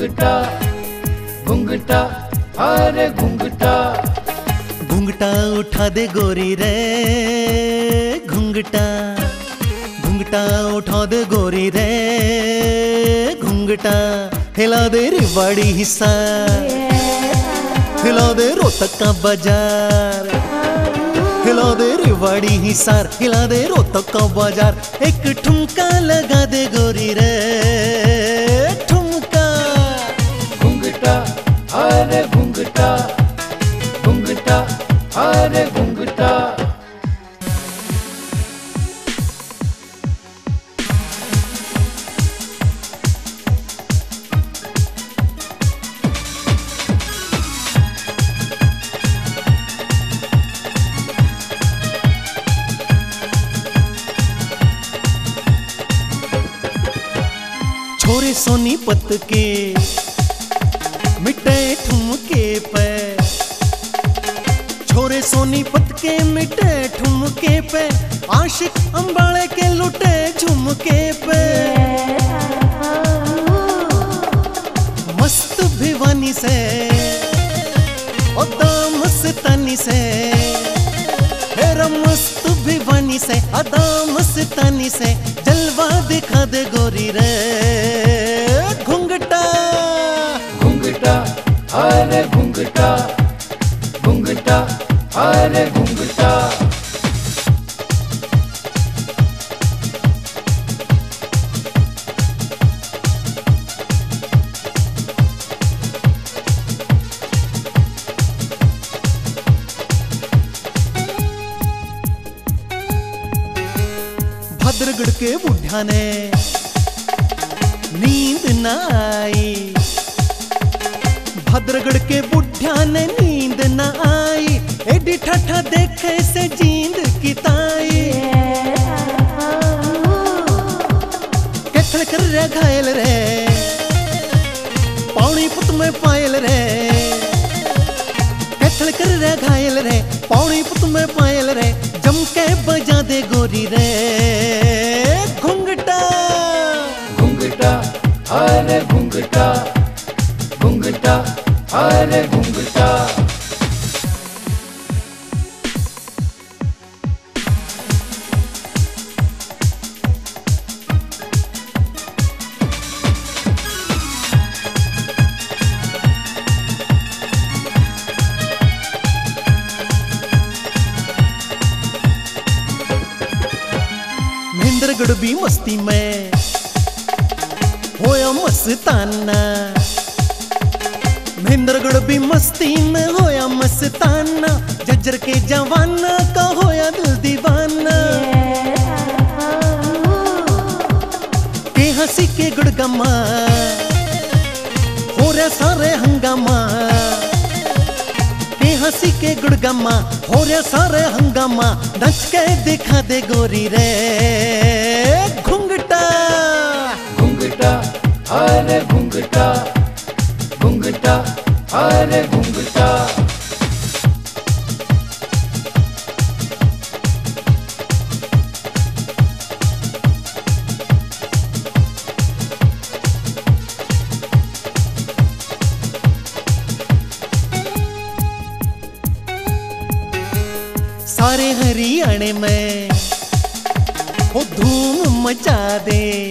घुंघटा घुंघटा अरे उठा दे गोरी रे, घुंघटा। घुंघटा उठा दे गोरी रे, घुंघटा। हिला दे रे बड़ी हिस्सा, हिला दे रोहतक का बाज़ार। हिला दे रे बड़ी हिसार हिला दे रोहतक का बाज़ार। एक ठुमका लगा दे गोरी रे। घुंघटा घुंघटा अरे छोरे के मिटे ठुमके पे। छोरे सोनीपत के मिटे ठुमके पे। आशिक अंबाड़े के लुटे झुमके पे। मस्त भिवानी से मस्तानी से। मस्त भिवानी से अदा मस्तानी से। जलवा दिखा दे गोरी घुंघटा घुंघटा अरे घुंघटा। भद्रगढ़ के बुढ़िया ने नींद न भद्रगढ़ के बुढ़िया ने नींद न आई। एडी ठठा देखे से जींद की ताई। कैथल कर रे घायल रे। पौनी पुत में पायल रे। कैथल कर रे घायल रे। पौनी पुत में पायल रे। जम के बजा दे गोरी रे। घुंघटा। घुंघटा अरे घुंघटा। घुंघटा अरे घुंघटा महेंद्रगढ़ भी मस्ती में होया मस्ताना। महेंद्रगढ़ भी मस्ती न होया मस्ताना, जज्जर के जवाना का होया दिल दीवाना। के हँसी के गुड़गमा, हो रे सारे हंगामा। के हँसी के गुड़गमा, हो रे सारे हंगामा। नच के दिखा दे गोरी रे, घुंघटा। घुंघटा अरे घुंघटा। अरे सारे हरियाणे में हो धूम मचा दे।